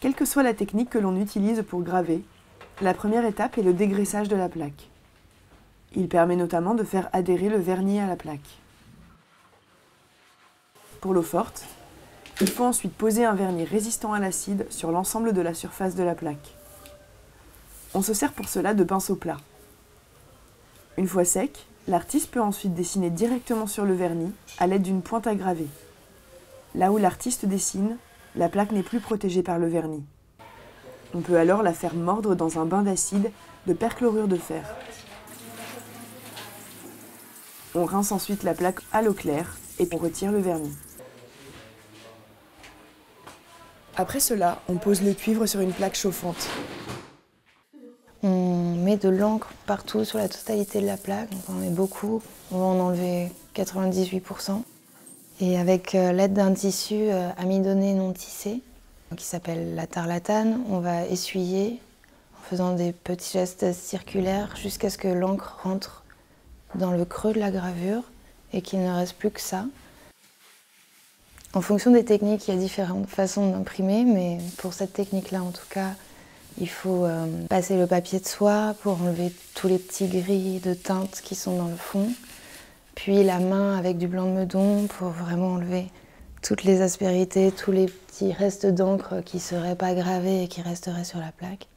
Quelle que soit la technique que l'on utilise pour graver, la première étape est le dégraissage de la plaque. Il permet notamment de faire adhérer le vernis à la plaque. Pour l'eau forte, il faut ensuite poser un vernis résistant à l'acide sur l'ensemble de la surface de la plaque. On se sert pour cela de pinceau plat. Une fois sec, l'artiste peut ensuite dessiner directement sur le vernis à l'aide d'une pointe à graver. Là où l'artiste dessine, la plaque n'est plus protégée par le vernis. On peut alors la faire mordre dans un bain d'acide de perchlorure de fer. On rince ensuite la plaque à l'eau claire et on retire le vernis. Après cela, on pose le cuivre sur une plaque chauffante. On met de l'encre partout sur la totalité de la plaque, on en met beaucoup, on va en enlever 98%. Et avec euh, l'aide d'un tissu euh, amidonné non tissé, qui s'appelle la tarlatane, on va essuyer en faisant des petits gestes circulaires jusqu'à ce que l'encre rentre dans le creux de la gravure et qu'il ne reste plus que ça. En fonction des techniques, il y a différentes façons d'imprimer, mais pour cette technique-là, en tout cas, il faut euh, passer le papier de soie pour enlever tous les petits gris de teinte qui sont dans le fond, puis la main avec du blanc de meudon pour vraiment enlever toutes les aspérités, tous les petits restes d'encre qui ne seraient pas gravés et qui resteraient sur la plaque.